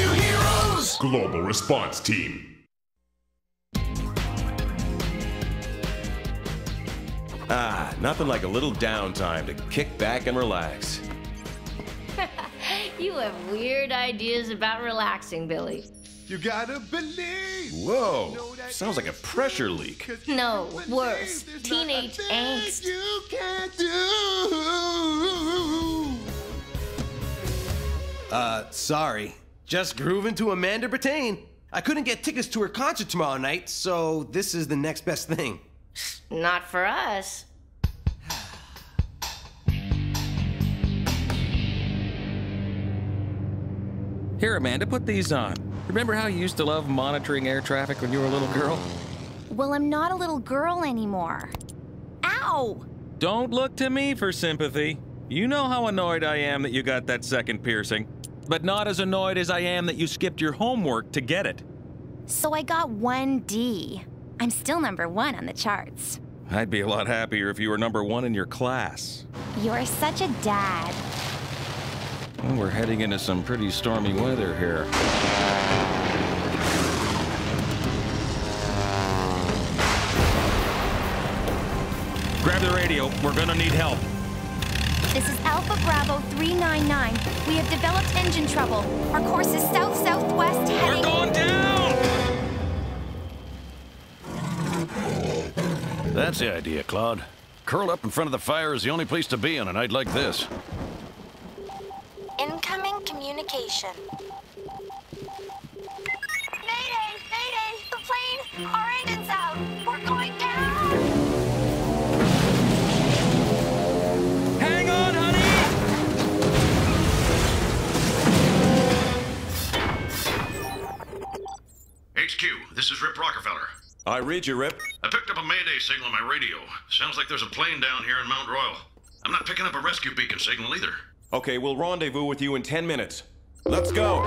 Rescue Heroes! Global Response Team. Ah, nothing like a little downtime to kick back and relax. You have weird ideas about relaxing, Billy. You gotta believe. Whoa, sounds like a pressure leak. No, worse. Teenage angst. You can't do. Uh, sorry. Just grooving to Amanda Bertain. I couldn't get tickets to her concert tomorrow night, so this is the next best thing. Not for us. Here, Amanda, put these on. Remember how you used to love monitoring air traffic when you were a little girl? Well, I'm not a little girl anymore. Ow! Don't look to me for sympathy. You know how annoyed I am that you got that second piercing, but not as annoyed as I am that you skipped your homework to get it. So I got 1D. I'm still number one on the charts. I'd be a lot happier if you were number one in your class. You're such a dad. Well, we're heading into some pretty stormy weather here. Grab the radio. We're gonna need help. This is Alpha Bravo 399. We have developed engine trouble. Our course is south-southwest heading... We're going down! That's the idea, Claude. Curl up in front of the fire is the only place to be on a night like this. Incoming communication. I read you, Rip. I picked up a Mayday signal on my radio. Sounds like there's a plane down here in Mount Royal. I'm not picking up a rescue beacon signal either. Okay, we'll rendezvous with you in 10 minutes. Let's go.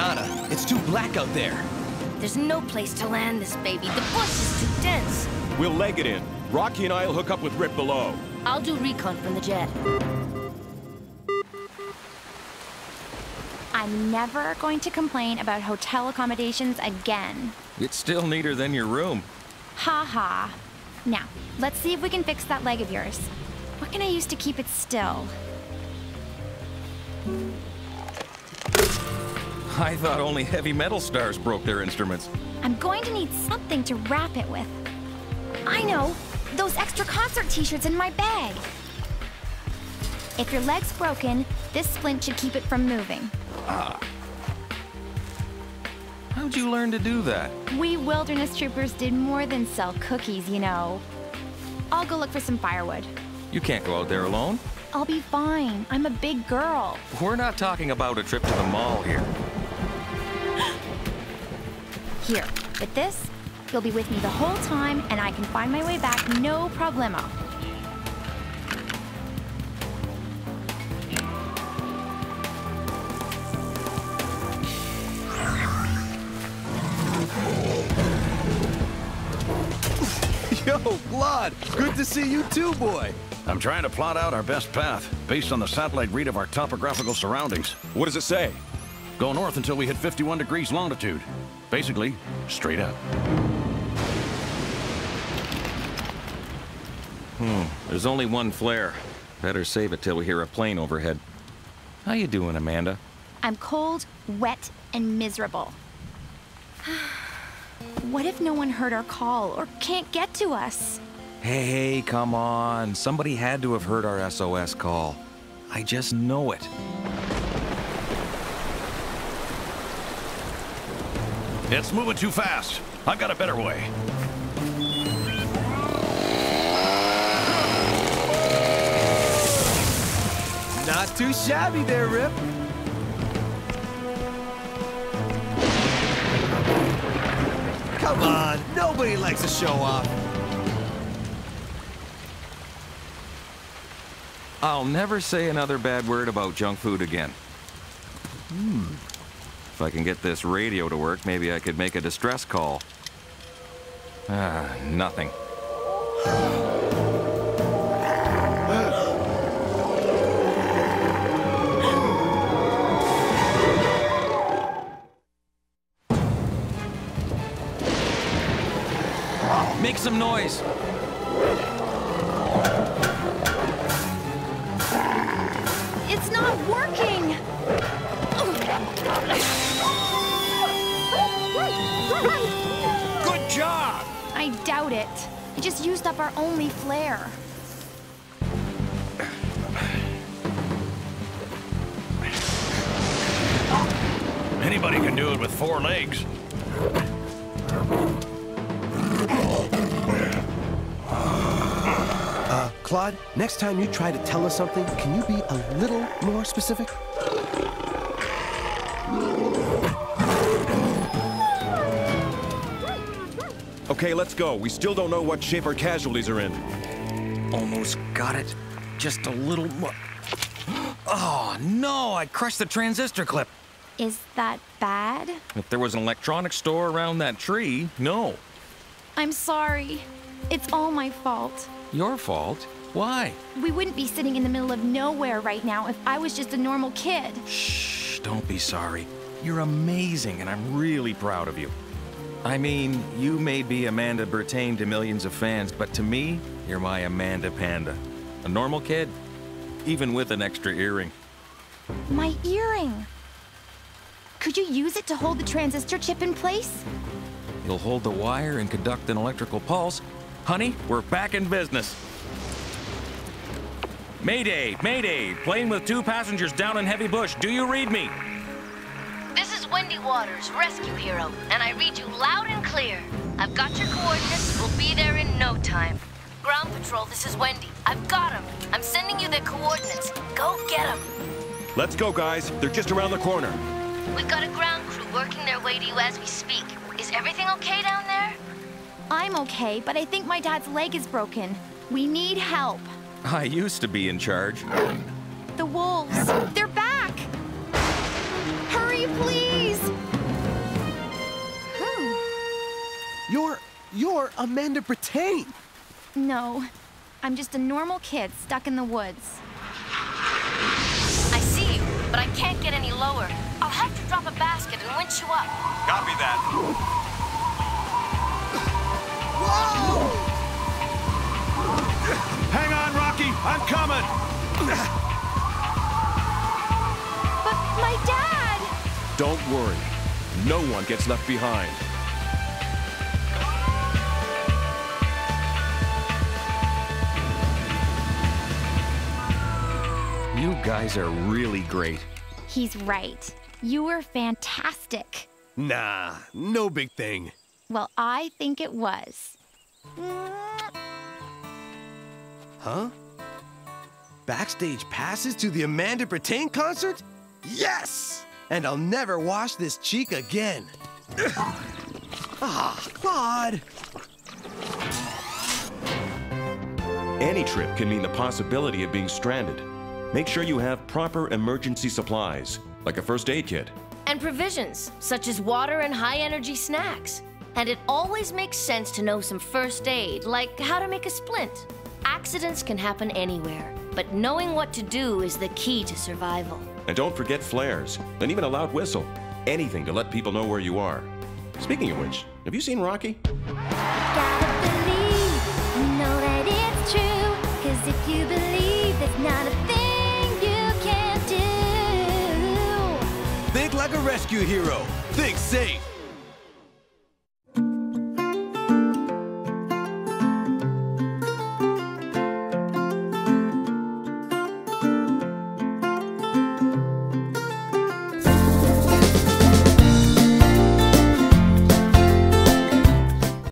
Nada. It's too black out there. There's no place to land this baby. The bush is too dense. We'll leg it in. Rocky and I'll hook up with Rip below. I'll do recon from the jet. I'm never going to complain about hotel accommodations again. It's still neater than your room. Ha ha. Now, let's see if we can fix that leg of yours. What can I use to keep it still? I thought only heavy metal stars broke their instruments. I'm going to need something to wrap it with. I know! Those extra concert t-shirts in my bag! If your leg's broken, this splint should keep it from moving. Ah. How'd you learn to do that? We wilderness troopers did more than sell cookies, you know. I'll go look for some firewood. You can't go out there alone. I'll be fine. I'm a big girl. We're not talking about a trip to the mall here. Here, with this, you'll be with me the whole time, and I can find my way back no problemo. Yo, Claude. Good to see you too, boy. I'm trying to plot out our best path based on the satellite read of our topographical surroundings. What does it say? Go north until we hit 51 degrees longitude. Basically, straight up. Hmm, there's only one flare. Better save it till we hear a plane overhead. How you doing, Amanda? I'm cold, wet, and miserable. what if no one heard our call or can't get to us? Hey, come on. Somebody had to have heard our SOS call. I just know it. It's moving too fast. I've got a better way. Not too shabby there, Rip. Come on, nobody likes to show off. I'll never say another bad word about junk food again. Hmm. If I can get this radio to work, maybe I could make a distress call. Ah, nothing. Make some noise. Just used up our only flare. Anybody can do it with four legs. Uh, Claude, next time you try to tell us something, can you be a little more specific? Okay, let's go. We still don't know what shape our casualties are in. Almost got it. Just a little more. Oh, no! I crushed the transistor clip. Is that bad? If there was an electronics store around that tree, no. I'm sorry. It's all my fault. Your fault? Why? We wouldn't be sitting in the middle of nowhere right now if I was just a normal kid. Shh, don't be sorry. You're amazing, and I'm really proud of you. I mean, you may be Amanda Bertain to millions of fans, but to me, you're my Amanda Panda. A normal kid, even with an extra earring. My earring. Could you use it to hold the transistor chip in place? You'll hold the wire and conduct an electrical pulse. Honey, we're back in business. Mayday, Mayday, plane with two passengers down in heavy bush. Do you read me? This Wendy Waters, rescue hero, and I read you loud and clear. I've got your coordinates. We'll be there in no time. Ground Patrol, this is Wendy. I've got them. I'm sending you their coordinates. Go get them. Let's go, guys. They're just around the corner. We've got a ground crew working their way to you as we speak. Is everything okay down there? I'm okay, but I think my dad's leg is broken. We need help. I used to be in charge. The wolves, they're back! Hurry, please! Hmm. You're, you're Amanda Bertain. No, I'm just a normal kid stuck in the woods. I see you, but I can't get any lower. I'll have to drop a basket and winch you up. Copy that. Whoa! Hang on, Rocky. I'm coming. Don't worry. No one gets left behind. You guys are really great. He's right. You were fantastic. Nah, no big thing. Well, I think it was. Huh? Backstage passes to the Amanda Bertain concert? Yes! And I'll never wash this cheek again. ah, Claude. Any trip can mean the possibility of being stranded. Make sure you have proper emergency supplies, like a first aid kit. And provisions, such as water and high energy snacks. And it always makes sense to know some first aid, like how to make a splint. Accidents can happen anywhere, but knowing what to do is the key to survival. And don't forget flares, and even a loud whistle. Anything to let people know where you are. Speaking of which, have you seen Rocky? Gotta believe, you know that it's true. Cause if you believe, there's not a thing you can't do. Think like a rescue hero. Think safe.